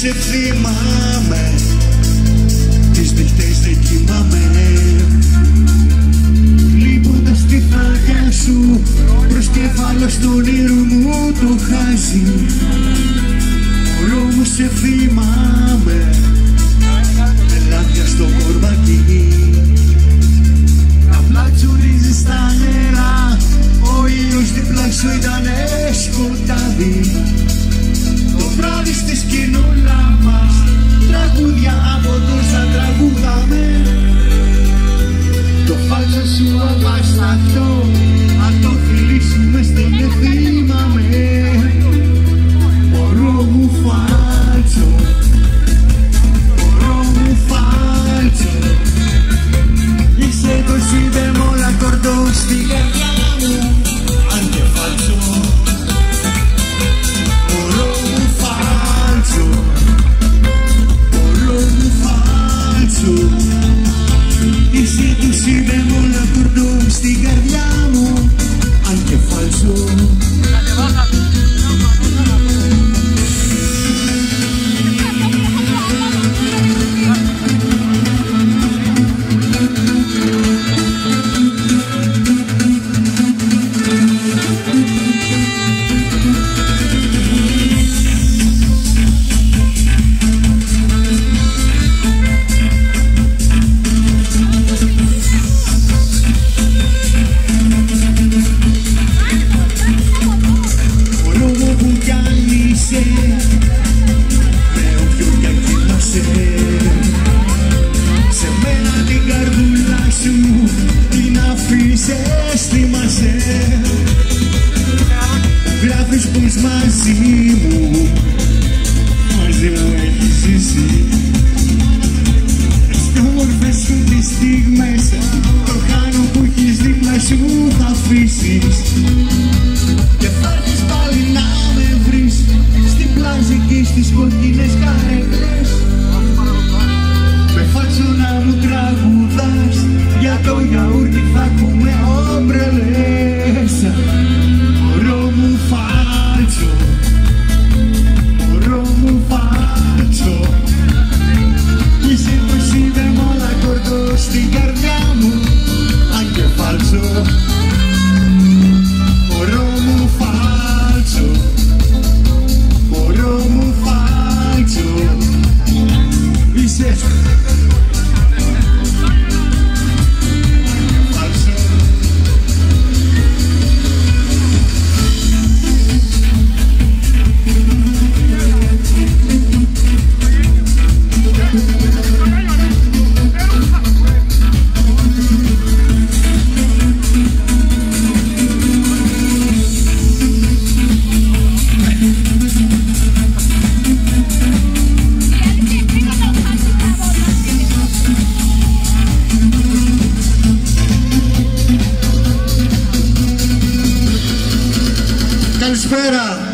σε θυμάμαι Τις νύχτες δεν κοιμάμαι. Λείποντας τη φάγια σου Προς κεφάλω στον όνειρο μου το χάζει. Όλο μου σε θυμάμαι you. μαζί μου μαζί μου έχεις ζήσει. Πιο μορφές σου τις στιγμές το χάνο που έχεις δίπλα σου θα αφήσεις. Και θα πάλι να με βρεις στην πλάζη και στη σκοτή este gargalo atmosfera